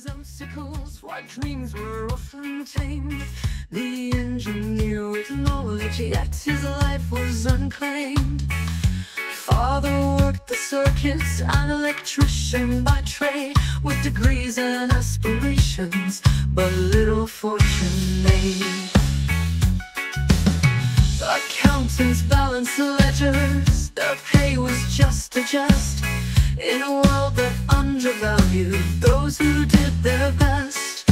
those obstacles, while dreams were often tamed. The engineer with knowledge, yet his life was unclaimed. Father worked the circuits, an electrician by trade, with degrees and aspirations, but little fortune made. The accountants balance ledgers, their pay was just a jest. In a that undervalued those who did their best.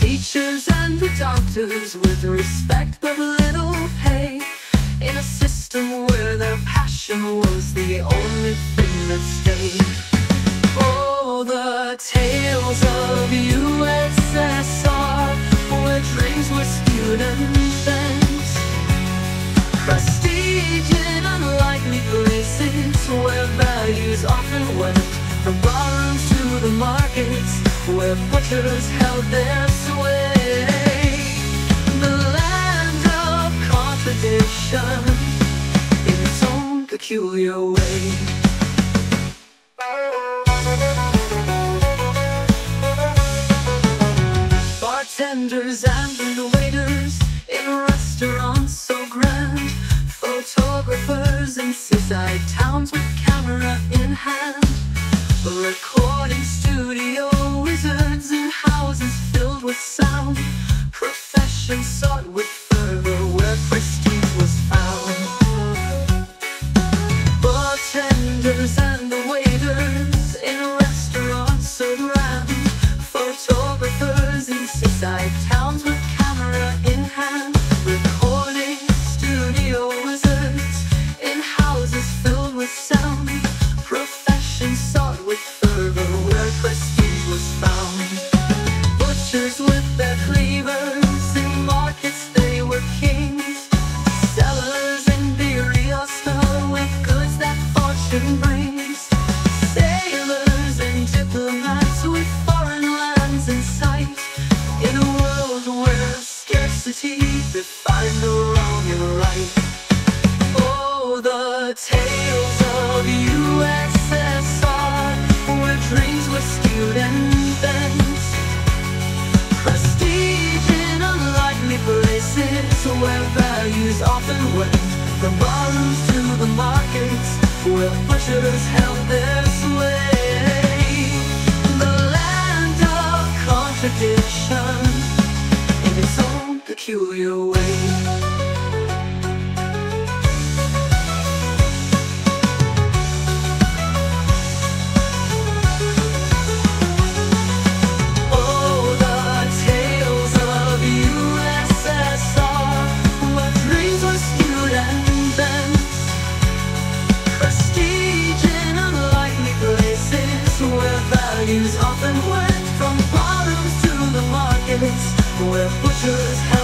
Teachers and the doctors with respect but little pay. In a system where their passion was the only thing that stayed. Oh, the tales of USSR, where butchers held their sway. The land of contradiction in its own peculiar way. Bartenders and waiters in restaurants so grand. Photographers in seaside towns with camera in hand. Recording studio wizards in houses filled with sound. Profession sought with fervor where prestige was found. Bartenders and the waiters in restaurants so grand. Photographers in seaside towns with camera in hand. Recording studio wizards in houses filled with sound. Places where values often went from barrooms to the markets where butchers held their sway. The land of contradiction in its own peculiar way. Where